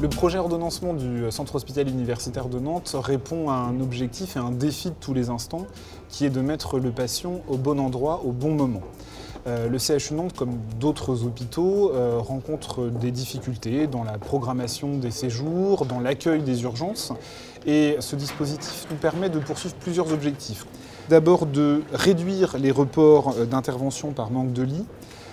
Le projet ordonnancement du centre hospitalier universitaire de Nantes répond à un objectif et un défi de tous les instants, qui est de mettre le patient au bon endroit, au bon moment. Euh, le CHU Nantes, comme d'autres hôpitaux, euh, rencontre des difficultés dans la programmation des séjours, dans l'accueil des urgences. Et ce dispositif nous permet de poursuivre plusieurs objectifs. D'abord de réduire les reports euh, d'intervention par manque de lits,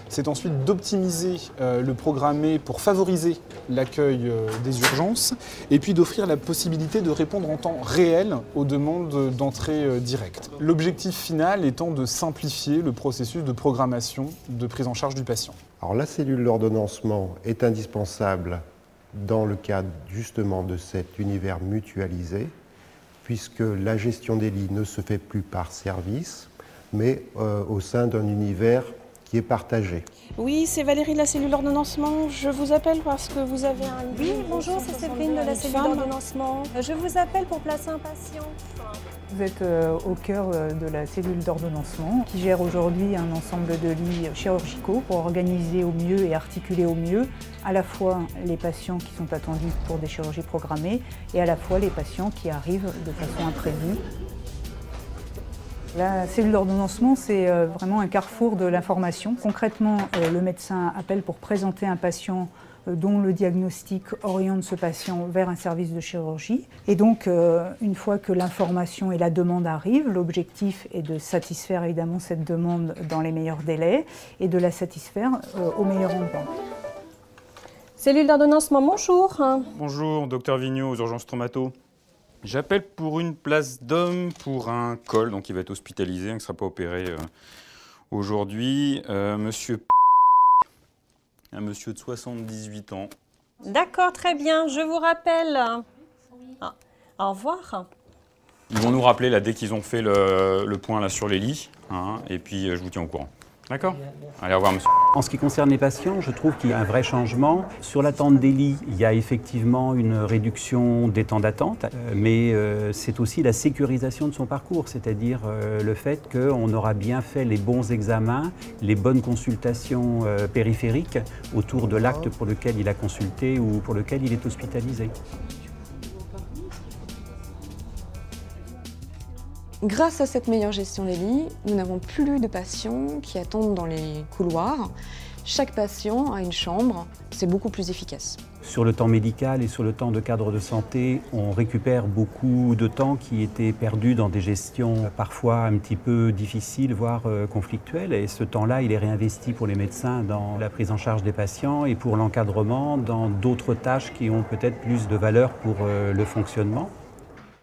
c'est ensuite d'optimiser euh, le programmé pour favoriser l'accueil euh, des urgences et puis d'offrir la possibilité de répondre en temps réel aux demandes d'entrée euh, directe. L'objectif final étant de simplifier le processus de programmation de prise en charge du patient. Alors la cellule d'ordonnancement est indispensable dans le cadre justement de cet univers mutualisé puisque la gestion des lits ne se fait plus par service mais au sein d'un univers qui est partagé. Oui, c'est Valérie de la cellule d'ordonnancement. Je vous appelle parce que vous avez un... Oui, bonjour, c'est Séverine de la cellule d'ordonnancement. Je vous appelle pour placer un patient. Vous êtes euh, au cœur euh, de la cellule d'ordonnancement qui gère aujourd'hui un ensemble de lits chirurgicaux pour organiser au mieux et articuler au mieux à la fois les patients qui sont attendus pour des chirurgies programmées et à la fois les patients qui arrivent de façon imprévue la cellule d'ordonnancement, c'est euh, vraiment un carrefour de l'information. Concrètement, euh, le médecin appelle pour présenter un patient euh, dont le diagnostic oriente ce patient vers un service de chirurgie. Et donc, une fois que l'information et la demande arrivent, l'objectif est de satisfaire évidemment cette demande dans les meilleurs délais et de la satisfaire au meilleur endroit. Cellule d'ordonnancement, bonjour. Bonjour, docteur Vigneault aux urgences traumato. J'appelle pour une place d'homme pour un col, donc il va être hospitalisé, il ne sera pas opéré euh, aujourd'hui. Euh, monsieur un monsieur de 78 ans. D'accord, très bien, je vous rappelle. Ah, au revoir. Ils vont nous rappeler là dès qu'ils ont fait le, point là sur les lits, hein, et puis euh, je vous tiens au courant. D'accord Allez, au revoir, monsieur. En ce qui concerne les patients, je trouve qu'il y a un vrai changement. Sur l'attente des lits, il y a effectivement une réduction des temps d'attente, euh, mais euh, c'est aussi la sécurisation de son parcours, c'est-à-dire euh, le fait qu'on aura bien fait les bons examens, les bonnes consultations périphériques autour de l'acte pour lequel il a consulté ou pour lequel il est hospitalisé. Grâce à cette meilleure gestion des lits, nous n'avons plus de patients qui attendent dans les couloirs. Chaque patient a une chambre, c'est beaucoup plus efficace. Sur le temps médical et sur le temps de cadre de santé, on récupère beaucoup de temps qui était perdu dans des gestions parfois un petit peu difficiles, voire euh, conflictuelles. Et ce temps-là, il est réinvesti pour les médecins dans la prise en charge des patients et pour l'encadrement dans d'autres tâches qui ont peut-être plus de valeur pour euh, le fonctionnement.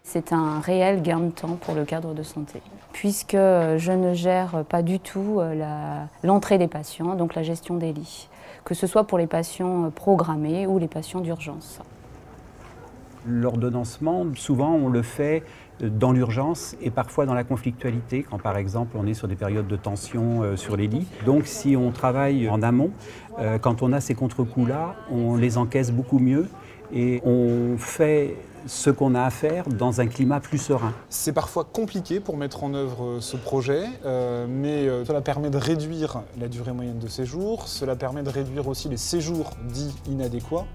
C'est un réel gain de temps pour le cadre de santé, puisque je ne gère pas du tout euh, l'entrée des patients, donc la gestion des lits, que ce soit pour les patients programmés ou les patients d'urgence. L'ordonnancement, souvent on le fait dans l'urgence et parfois dans la conflictualité, quand par exemple on est sur des périodes de tension euh, sur les lits. Donc si on travaille en amont, euh, quand on a ces contre-coups-là, on les encaisse beaucoup mieux et on fait ce qu'on a à faire dans un climat plus serein. C'est parfois compliqué pour mettre en œuvre euh, ce projet, euh, mais euh, cela permet de réduire la durée moyenne de séjour, cela permet de réduire aussi les séjours dits inadéquats,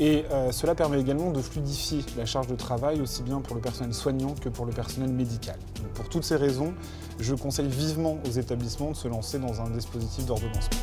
et cela permet également de fluidifier la charge de travail aussi bien pour le personnel soignant que pour le personnel médical. pour toutes ces raisons, je conseille vivement aux établissements de se lancer dans un dispositif d'ordonnancement.